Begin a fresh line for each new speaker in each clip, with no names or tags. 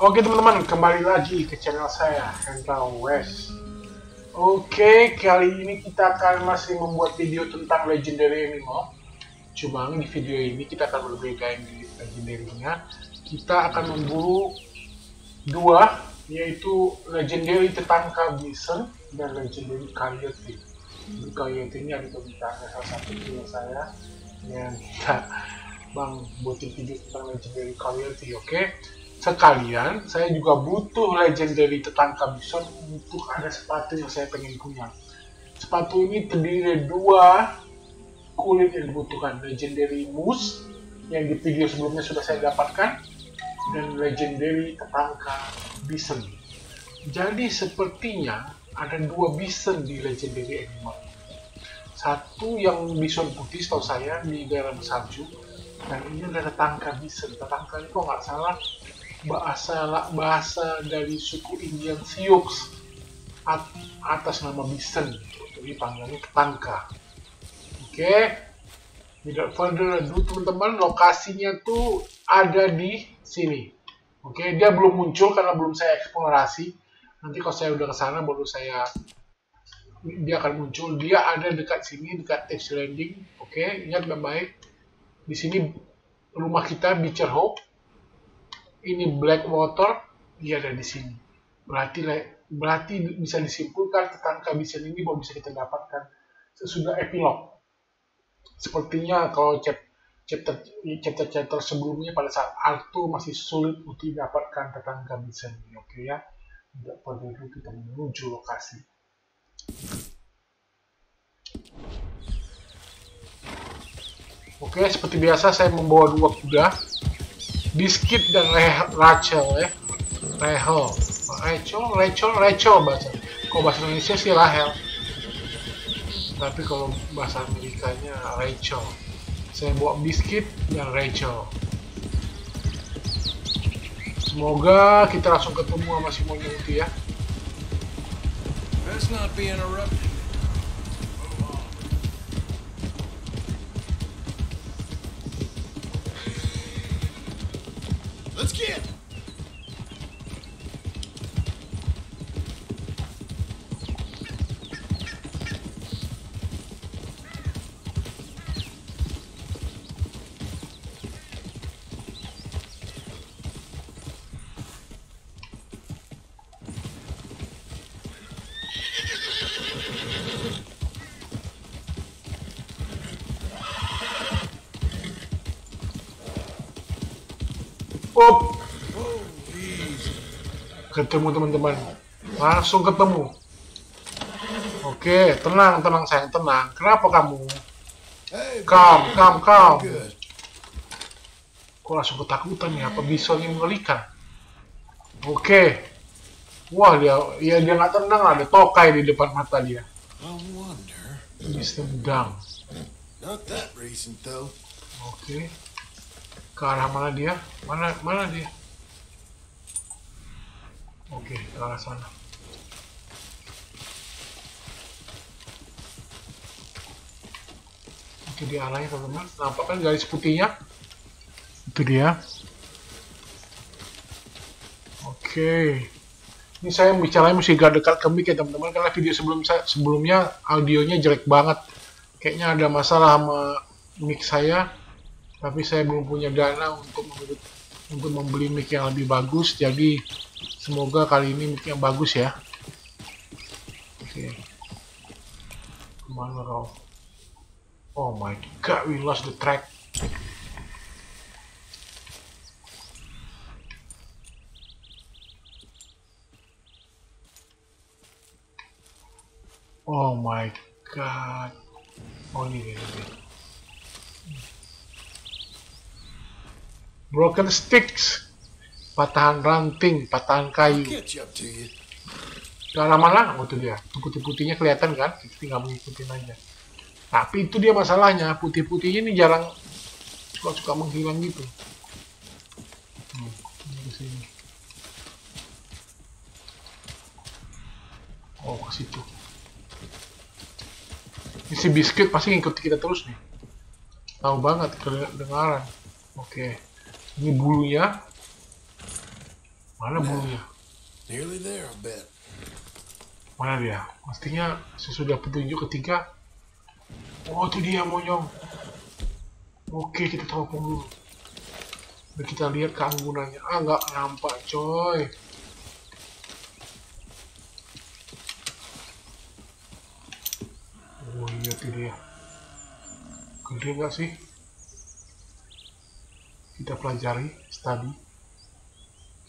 Oke teman-teman, kembali lagi ke channel saya, Hendra West. Oke, kali ini kita akan masih membuat video tentang Legendary Animal. Cuma di video ini kita akan berbeda di Legendary-nya. Kita akan memburu dua, yaitu Legendary Tetangka Bison dan Legendary Coyote. Coyote ini ada permintaan salah satu video saya yang kita bang buatin video tentang Legendary Coyote, oke? Sekalian saya juga butuh legendary tetangga. Bison untuk ada sepatu yang saya pengen punya. Sepatu ini terdiri dari dua kulit yang dibutuhkan. Legendary moose yang di video sebelumnya sudah saya dapatkan dan legendary tetangga bison. Jadi sepertinya ada dua bison di legendary animal. Satu yang bison putih setahu saya di daerah salju dan ini adalah tetangga bison. Tetangga ini kok nggak salah bahasa bahasa dari suku Indian Sioux at, atas nama Bison jadi panggilnya ketangka oke okay. tidak further ado teman-teman lokasinya tuh ada di sini oke okay. dia belum muncul karena belum saya eksplorasi nanti kalau saya udah ke sana baru saya dia akan muncul dia ada dekat sini dekat text landing oke okay. ingat baik-baik di sini rumah kita Beecher Hope ini black water dia ada di sini. Berarti berarti bisa disimpulkan tentang kehabisan ini bahwa bisa kita dapatkan sesudah epilog. Sepertinya kalau chapter chapter chapter sebelumnya pada saat Arthur masih sulit untuk didapatkan tentang kehabisan ini oke ya? Tidak perlu kita menuju lokasi. Oke, seperti biasa saya membawa dua kuda Biskit dan Rachel ya. Rachel. Rachel, Rachel, Rachel bahasa. Kalau bahasa Indonesia sih Rahel. Tapi kalau bahasa Amerikanya Rachel. Saya bawa Biskit dan Rachel. Semoga kita langsung ketemu sama si monyet itu ya. Let's not be interrupted. Up. Ketemu teman-teman. Langsung ketemu. Oke, tenang, tenang sayang, tenang. Kenapa kamu? Kam, kam, kam. Kok langsung ketakutan ya? Apa bisa ini mengerikan? Oke. Wah, dia ya dia nggak tenang Ada tokai di depan mata dia. Mr. Dang. Oke ke arah mana dia? Mana mana dia? Oke ke arah sana. Itu dia arahnya teman-teman nampak kan garis putihnya. Itu dia. Oke. Ini saya bicara mesti gak dekat ke mic ya teman-teman. Karena video sebelum saya sebelumnya audionya jelek banget. Kayaknya ada masalah sama mic saya tapi saya belum punya dana untuk membeli, untuk membeli mic yang lebih bagus. Jadi semoga kali ini mic yang bagus ya. Oke. Ke mana kau oh my god we lost the track. Oh my god. Oh ini ini, ini. Broken sticks. Patahan ranting patahan kayu. Ke mana oh itu dia putih-putihnya kelihatan kan? Kita tinggal mengikuti aja. Tapi itu dia masalahnya putih-putihnya ini jarang suka-suka menghilang gitu. Hmm, ini oh ke situ. Ini si biskuit pasti ngikuti kita terus nih. Tahu banget kedengaran. Oke. okay ini bulunya Mana bulunya?
Nearly there, I bet.
Mana dia? Pastinya sesudah petunjuk ketiga. Oh, itu dia monyong. Oke, kita teropong dulu. Dan kita lihat keanggunannya. Ah, nggak nampak, coy. Oh iya, itu dia. Gede nggak sih? Kita pelajari, study.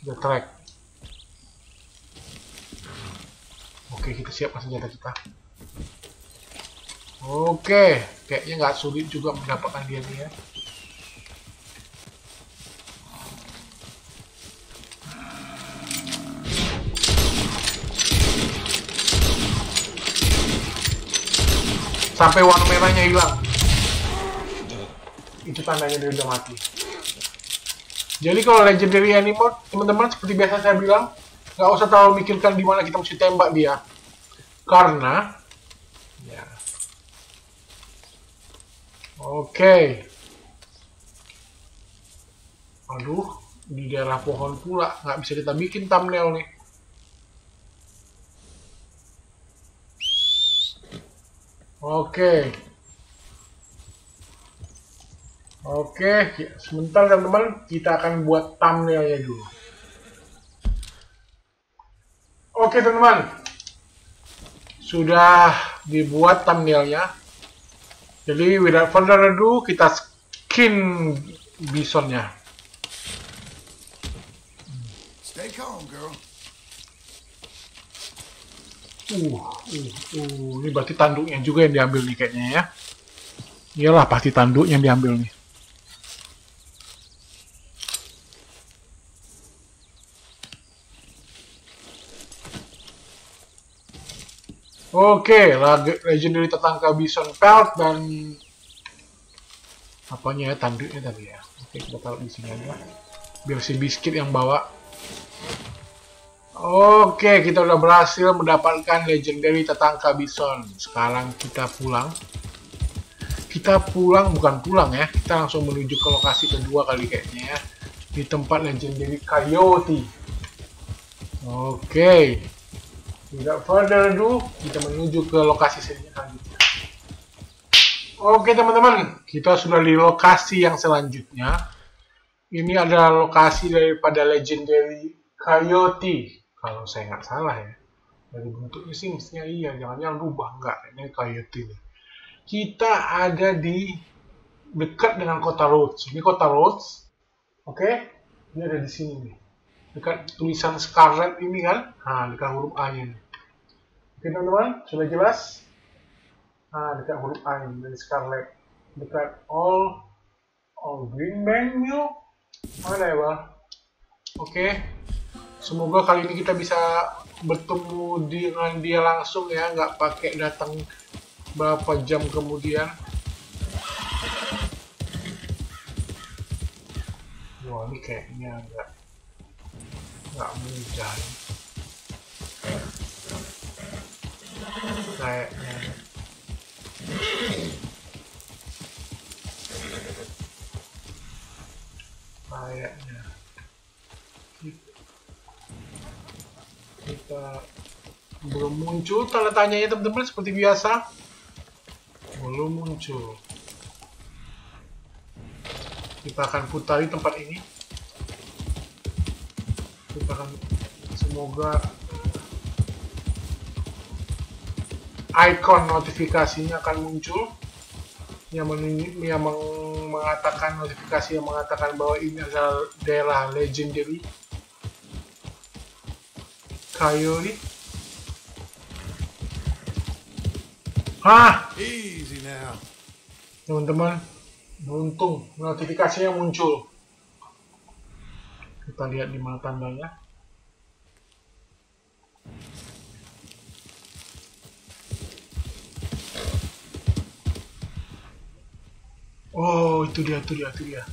Kita track. Oke, kita siapkan senjata kita. Oke, kayaknya nggak sulit juga mendapatkan dia nih ya. Sampai warna merahnya hilang. Itu tandanya dia udah mati. Jadi kalau legendary animal, teman-teman seperti biasa saya bilang, nggak usah terlalu mikirkan di mana kita mesti tembak dia. Karena, ya, Oke. Aduh, di daerah pohon pula. Nggak bisa kita bikin thumbnail nih. Oke. Oke, sebentar teman-teman. Kita akan buat thumbnailnya dulu. Oke teman-teman. Sudah dibuat thumbnailnya. Jadi without further ado kita skin bisonnya.
Stay calm, girl.
Uh, uh, uh, ini berarti tanduknya juga yang diambil nih kayaknya ya. Iyalah pasti tanduk yang diambil nih. Oke, lag- legendary tetangga bison pelt dan apanya ya tanduknya tadi ya. Oke, kita taruh di sini aja. Biar si biskuit yang bawa. Oke, kita udah berhasil mendapatkan legendary tetangga bison. Sekarang kita pulang. Kita pulang bukan pulang ya, kita langsung menuju ke lokasi kedua kali kayaknya ya. Di tempat legendary coyote. Oke. Tidak further ado, kita menuju ke lokasi selanjutnya. Oke teman-teman, kita sudah di lokasi yang selanjutnya. Ini adalah lokasi daripada legendary coyote. Kalau saya nggak salah ya. Dari bentuknya sih mestinya iya, jangan-jangan rubah nggak. Ini coyote nih. Kita ada di dekat dengan kota Rhodes. Ini kota Rhodes. Oke, ini ada di sini nih dekat tulisan Scarlet ini kan? Nah dekat huruf A nya oke teman-teman sudah jelas. Nah dekat huruf A ini dari Scarlet dekat all all green new mana ya bang oke semoga kali ini kita bisa bertemu dengan dia langsung ya. Nggak pakai datang berapa jam kemudian. Wah ini kayaknya nggak mudah. Kita belum muncul tanda tanyanya teman-teman seperti biasa. Belum muncul. Kita akan putari tempat ini semoga icon notifikasinya akan muncul. Yang, yang meng- mengatakan notifikasi yang mengatakan bahwa ini adalah daerah legendary. Coyote Hah?
Easy now.
teman-teman beruntung notifikasinya muncul. Kita lihat di mana tandanya Oh, itu dia, itu dia, itu dia.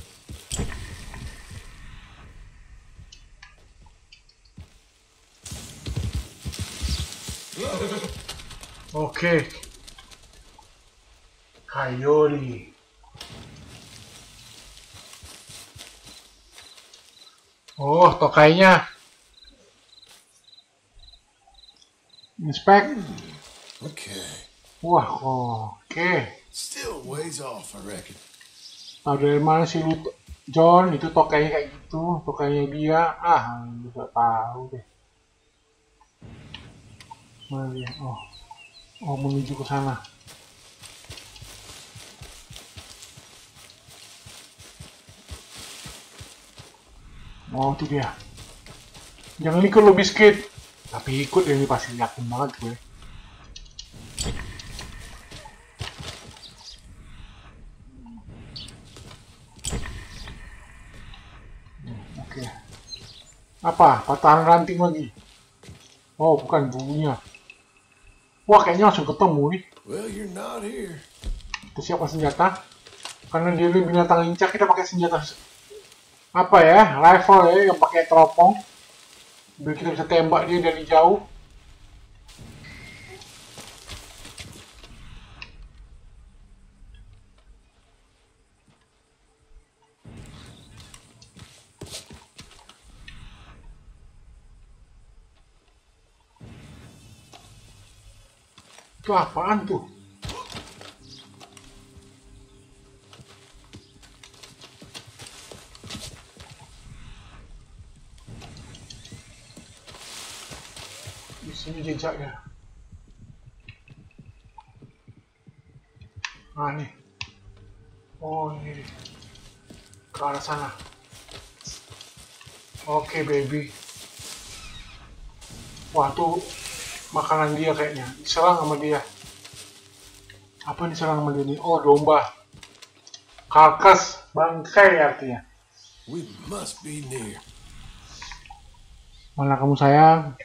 Oke. Okay. Coyote. Oh, tokainya. Inspect.
Okay.
Wah, oke. Okay.
Still ways off, I reckon.
Dari mana sih lu, John? Itu tokainya kayak gitu, tokainya dia. Ah, nggak tahu deh. Mana dia? Oh, oh menuju ke sana. Oh, itu dia. Jangan ikut lo biskuit. Tapi ikut ini pasti yakin banget gue. Oke. Apa? Patahan ranting lagi. Oh, bukan bunyinya. Wah, kayaknya langsung ketemu nih.
Well, you're not here.
Kita siapkan senjata. Karena dia ini binatang lincah, kita pakai senjata apa ya? Rifle ya, yang pakai teropong. Biar kita bisa tembak dia dari jauh. Itu apaan tuh? Di sini jejaknya. Nah, nih. Oh, ini. Ke arah sana. Oke, baby. Wah, tuh makanan dia kayaknya. Diserang sama dia. Apa yang diserang sama dia nih? Oh, domba. Karkas. Bangkai artinya.
We must be near.
Mana kamu sayang?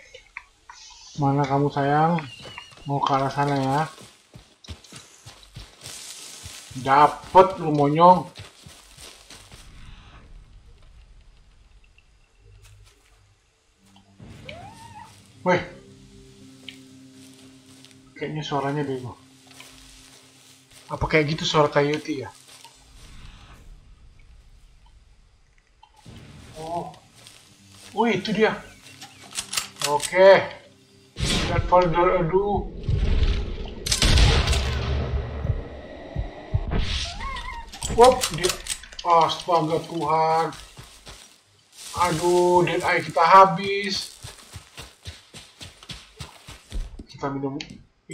Mana kamu sayang? Mau ke arah sana ya. Dapet lu monyong. Weh. Kayaknya suaranya bego. Apa kayak gitu suara coyote ya? Oh. Oh, itu dia. Oke. Without further ado. Wop, dia. Astaga Tuhan. Aduh, dead eye kita habis. Kita minum Oh,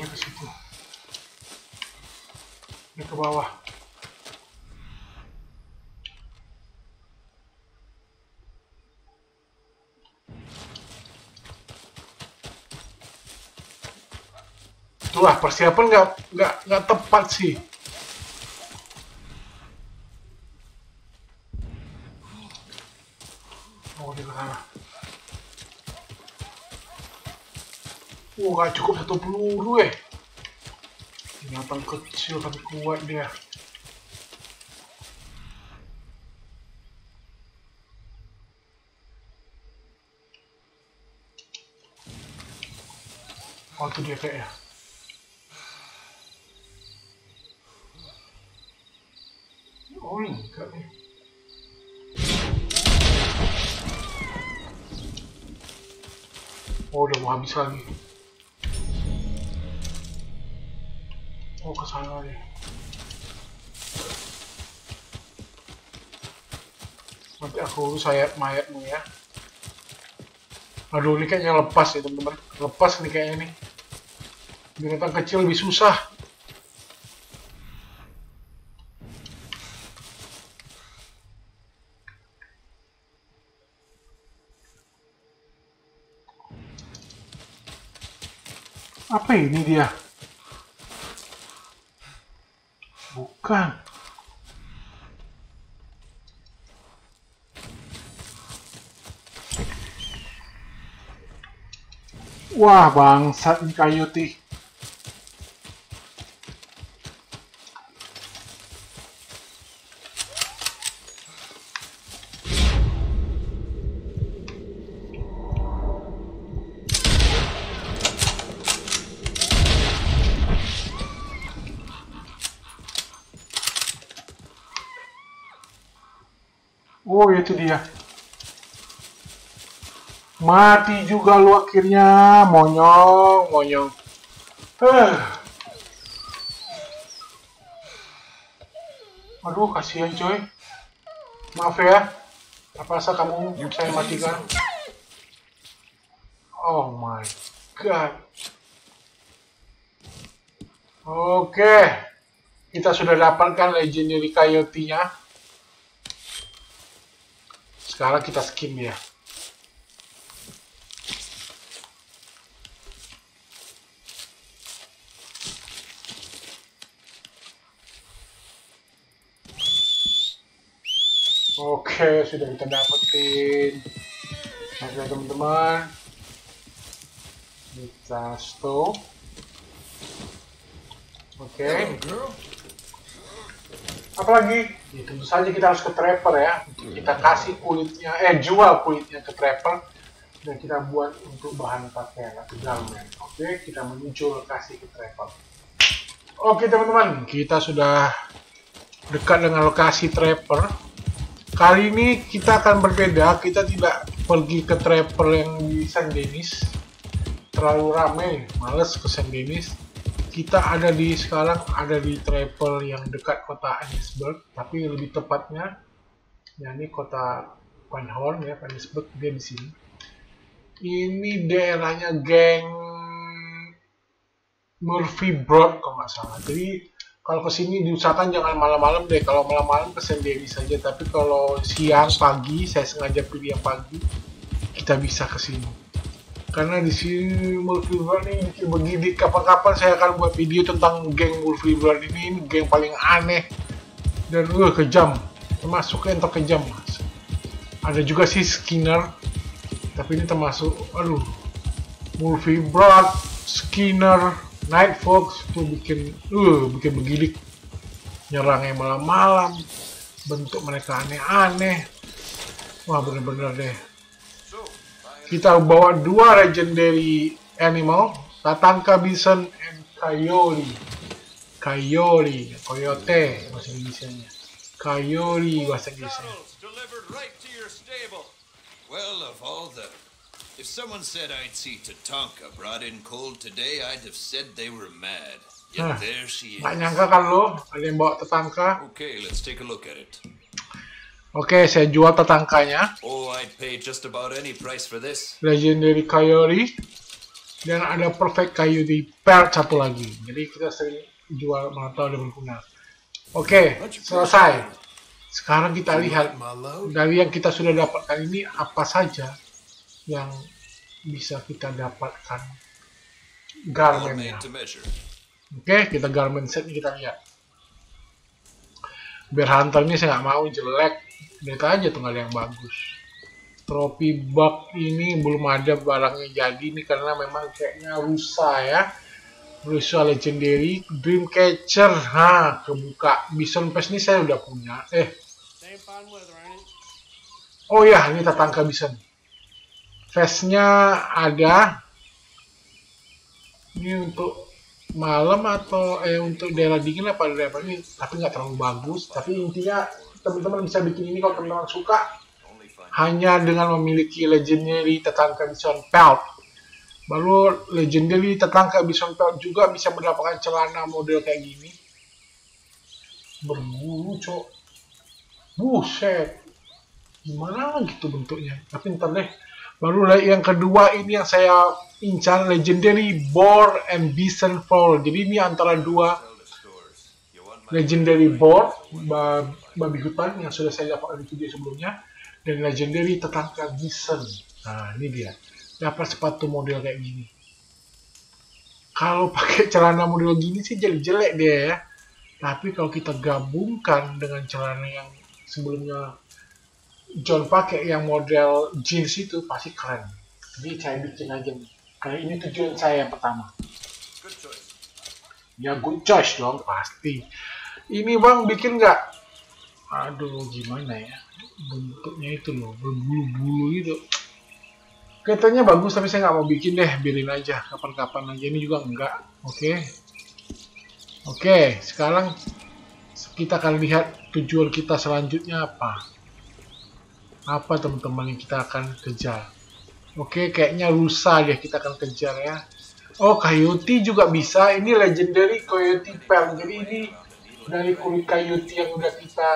dia ke situ. Dia ke bawah. Itulah persiapan nggak nggak nggak tepat sih. Oh, sana. Oh, nggak cukup satu peluru eh. Binatang kecil tapi kuat dia. Oh, itu dia kayaknya. Enggak nih. Oh, udah mau habis lagi. Oh, ke sana deh. Nanti aku urus sayap mayatmu ya. Aduh, ini kayaknya lepas ya, teman-teman. Lepas nih kayaknya nih. Binatang kecil lebih susah. Apa ini dia? Bukan. Wah, bangsat nih coyote. Oh itu dia. Mati juga lu akhirnya, monyong, monyong. Huh. Aduh, kasihan coy. Maaf ya. Apa rasa kamu saya matikan? Oh my god. Oke. Kita sudah dapatkan legendary coyote-nya. Sekarang kita skin ya. Oke, sudah kita dapetin. Oke, teman-teman. Kita stop. Oke. Apalagi? Ya, tentu saja kita harus ke trapper ya. Kita kasih kulitnya, eh jual kulitnya ke trapper dan kita buat untuk bahan pakaian atau garment. Oke, kita menuju lokasi ke trapper. Oke teman-teman, kita sudah dekat dengan lokasi trapper. Kali ini kita akan berbeda, kita tidak pergi ke trapper yang di San Denis. Terlalu ramai, males ke San Denis. Kita ada di sekarang ada di trapper yang dekat kota Annisburg, tapi lebih tepatnya ya ini kota Pinehorn ya, Annisburg dia di sini. Ini daerahnya geng Murphy Broad kalau nggak salah. Jadi kalau ke sini diusahakan jangan malam-malam deh. Kalau malam-malam ke sendiri saja. Tapi kalau siang, pagi, saya sengaja pilih yang pagi. Kita bisa ke sini. Karena di sini Broad ini bikin begini. Kapan-kapan saya akan buat video tentang geng Broad ini. Ini geng paling aneh dan uh, kejam. Termasuk yang terkejam. Mas. Ada juga sih Skinner. Tapi ini termasuk, aduh, Broad, Skinner, Night Fox tuh bikin uh bikin begidik nyerangnya malam-malam bentuk mereka aneh-aneh wah bener-bener deh kita bawa dua legendary animal Tatanka Bison and Coyote Coyote Coyote bahasa Indonesia Coyote bahasa Indonesia
stable.
Well, of all the. If someone said I'd see Tatanka brought in cold today, I'd have said they were mad. Yet there she is.
nyangka kan lo ada yang bawa tetangka
Okay, let's take a look at it.
Oke saya jual tetangkanya
Oh, I'd pay just about any price for this.
Legendary Coyote. Dan ada Perfect Coyote Pair satu lagi. Jadi kita sering jual mana tahu ada berguna. Oke selesai. sekarang kita lihat dari yang kita sudah dapatkan ini apa saja yang bisa kita dapatkan garmentnya oke kita garment set ini kita lihat. Bear Hunter ini saya nggak mau jelek lihat aja tuh ada yang bagus. Tropi bug ini belum ada barangnya jadi ini karena memang kayaknya rusa ya. Rusa legendary Dreamcatcher ha kebuka. Bison Pass ini saya udah punya. Eh. Oh ya ini tatangka Bison Face-nya ada. Ini untuk malam atau eh untuk daerah dingin apa daerah ini tapi nggak terlalu bagus. Tapi intinya teman-teman bisa bikin ini kalau teman-teman suka. Hanya dengan memiliki legendary tetangga bison pelt. Baru legendary tetangga bison pelt juga bisa mendapatkan celana model kayak gini. Berbulu cok. Buset. Gimana gitu bentuknya? Tapi ntar deh. Baru yang kedua ini yang saya incar legendary boar and bison fall jadi ini antara dua legendary board ba- babi hutan yang sudah saya dapatkan di video sebelumnya dan legendary tetangga bison nah ini dia. Dapat sepatu model kayak gini. Kalau pakai celana model gini sih jelek-jelek dia ya. Tapi kalau kita gabungkan dengan celana yang sebelumnya John pakai yang model jeans itu pasti keren. Jadi saya bikin aja. Nih karena ini tujuan saya yang pertama.
Good choice.
Ya good choice dong pasti. Ini bang bikin nggak? Aduh gimana ya? Bentuknya itu loh berbulu-bulu gitu. Katanya bagus tapi saya nggak mau bikin deh, biarin aja kapan-kapan aja. Ini juga enggak. Oke. Oke, sekarang kita akan lihat tujuan kita selanjutnya apa. apa teman-teman yang kita akan kejar. Oke, kayaknya rusa deh kita akan kejar ya. Oh, coyote juga bisa. Ini legendary coyote pearl. Jadi ini dari kulit coyote yang udah kita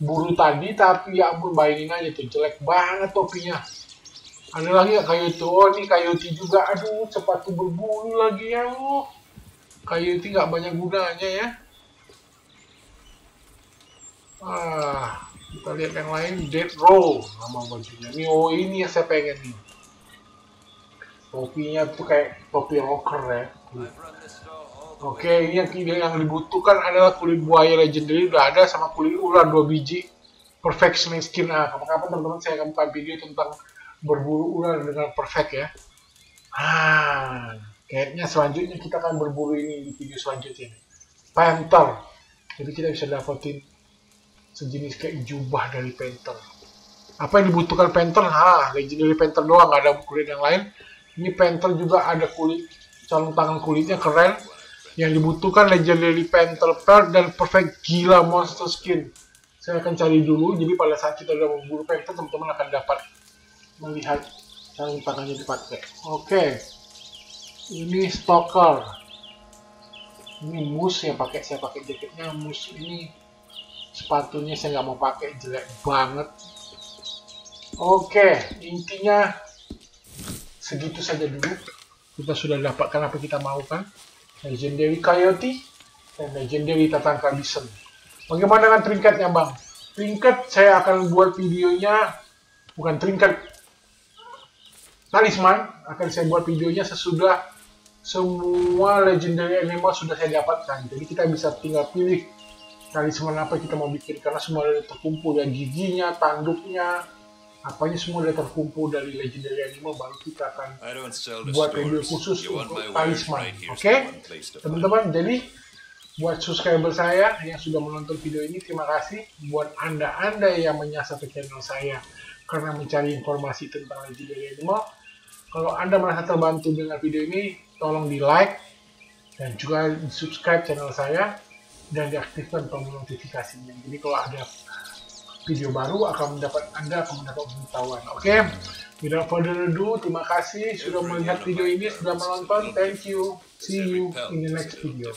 buru tadi, tapi ya ampun bayangin aja tuh jelek banget topinya. Ada lagi ya coyote? Oh, ini coyote juga. Aduh, sepatu berbulu lagi ya. Oh. Coyote nggak banyak gunanya ya. Ah, kita lihat yang lain. Dead Row nama bajunya. Ini oh ini yang saya pengen nih. Topinya tuh kayak topi rocker ya. Oke, ini yang, yang dibutuhkan adalah kulit buaya legendary udah ada sama kulit ular dua biji. Perfect snake skin. Nah, kapan-kapan teman-teman saya akan buat video tentang berburu ular dengan perfect ya. Ah, kayaknya selanjutnya kita akan berburu ini di video selanjutnya. Panther. Jadi kita bisa dapetin sejenis kayak jubah dari Panther. Apa yang dibutuhkan Panther? Ha, legendary Panther doang, nggak ada kulit yang lain. Ini Panther juga ada kulit calon tangan kulitnya keren. Yang dibutuhkan legendary Panther Pearl dan perfect gila monster skin. Saya akan cari dulu, jadi pada saat kita udah memburu Panther, teman-teman akan dapat melihat calon tangannya dipakai. Oke, ini Stalker. Ini mus yang pakai, saya pakai jaketnya mus ini sepatunya saya nggak mau pakai jelek banget. Oke, intinya segitu saja dulu. Kita sudah dapatkan apa kita mau kan? Legendary Coyote dan Legendary Tatangka Bison. Bagaimana dengan trinket bang? Trinket saya akan buat videonya, bukan trinket talisman, akan saya buat videonya sesudah semua Legendary Animal sudah saya dapatkan. Jadi kita bisa tinggal pilih talisman apa kita mau bikin karena semua sudah terkumpul ya giginya, tanduknya, apanya semua sudah terkumpul dari legendary animal baru kita akan buat video khusus untuk talisman
right
oke?
find
teman-teman jadi buat subscriber saya yang sudah menonton video ini terima kasih. Buat anda-anda yang menyasar ke channel saya karena mencari informasi tentang legendary animal kalau anda merasa terbantu dengan video ini tolong di like dan juga di subscribe channel saya dan diaktifkan tombol notifikasinya. Jadi kalau ada video baru akan mendapat Anda akan mendapat pengetahuan. Oke, without further ado, terima kasih sudah melihat video ini, sudah menonton. Thank you. See you in the next video.